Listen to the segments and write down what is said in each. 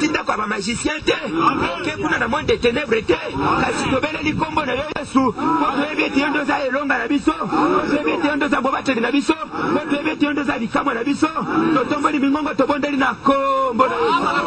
kitako ya bamagicien te ke kuna na monde de ténèbre te kasi tobeleli nkombo na yo yesu mpo toyebi ete yo nde oza elonga na biso mpo toyebi ete yo nde oza bobateli na biso mpo toyebi ete yo nde oza likamwa na biso totomboli mingongo tobondeli na nkombo na yesu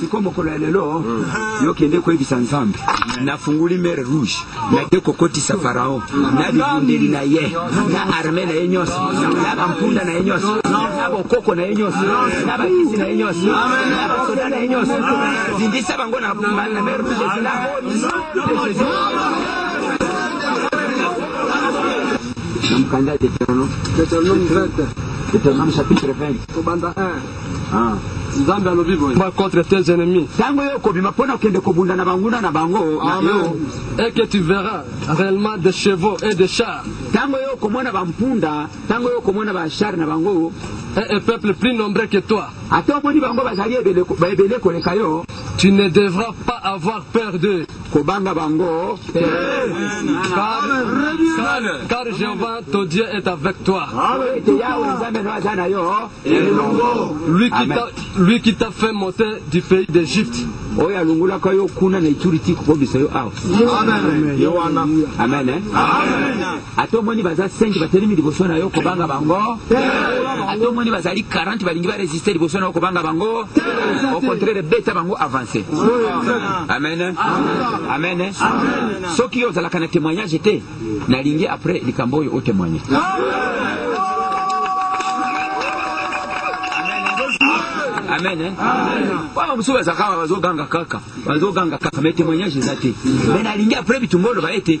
sikoyo mokolo ya lelo mm. yo kende koyebisa nzambe nafunguli mere rouge nake kokotisa faraon na bibundeli na ye na arme na ye nyonso na bampunda na ye nyonso na bokoko na ye nyonso na bakisi na ye nyonso na basoda na ye nyonso zindisa bango na mere rouge ezila Na mokanda ya Deuteronome. Deuteronome 20. Deuteronome chapitre 20. Kobanda 1. Ah. nzambe alobi boye ba contre tes ennemis ntango yo okobima mpo na kokende kobunda na banguna na bango et que tu verras réellement des chevaux et des chars ntango yo okomona bampunda ntango yo okomona bachar na bango et un peuple plus nombreux que toi ata omoni bango bazali ebele koleka yo tu ne devras pas avoir peur d'eux Kobanga bango te. Car Jéhovah, ton Dieu, est avec toi. Lui qui t'a, lui qui t'a fait monter du pays d'Égypte. oyo alongolaka yo kuna na ituri ti kokomisa yo awa amen amen Ata omoni baza 5 batelemi liboso na yo, kobanga bango te. Ata omoni bazali 40 balingi baresiste liboso na yo, kobanga bango te. Au contraire, beta bango avance. Amen, amen. Soki yo ozalaka na temoignage te, nalingi après likambo oyo otemoigne. amen eh? wana mosusu bazalaka bazoganga kaka bazoganga kaka me témoignage eza te me nalingi apres bitumba oloba ete